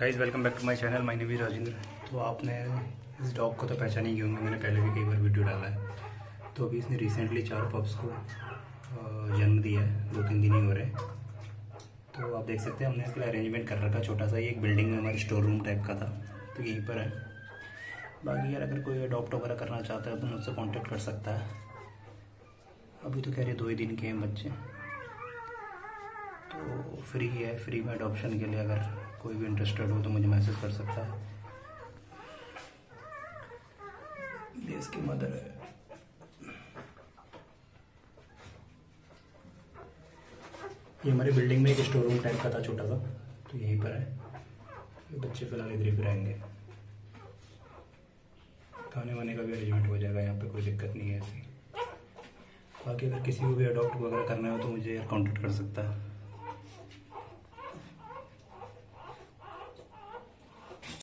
Guys welcome back to my channel my name Rajendra तो आपने इस डॉग को तो पहचान ही क्यों मैंने पहले भी कई बार वीडियो डाला है। तो अभी इसने रिसेंटली चार पप्स को जन्म दिया है। दो तीन दिन ही हो रहे हैं। तो आप देख सकते हैं, हमने इसके लिए अरेंजमेंट कर रखा छोटा सा ये एक बिल्डिंग में हमारे स्टोर रूम टाइप का था। तो यहीं पर है। बाकी यार, अगर कोई अडॉप्ट वगैरह करना चाहता है तो मुझसे कॉन्टेक्ट कर सकता है। अभी तो कह रहे दो ही दिन के हैं बच्चे। तो फ्री है फ्री में अडॉप्शन के लिए अगर कोई भी इंटरेस्टेड हो तो मुझे मैसेज कर सकता है। ये इसकी मदर है। ये हमारी बिल्डिंग में एक स्टोर रूम टाइप का था छोटा सा तो यहीं पर है। बच्चे फ़िलहाल इधर ही रहेंगे। खाने वाने का भी अरेंजमेंट हो जाएगा, यहाँ पे कोई दिक्कत नहीं है ऐसी। बाकी अगर किसी को भी अडॉप्ट वगैरह करना हो तो मुझे कॉन्टेक्ट कर सकता है।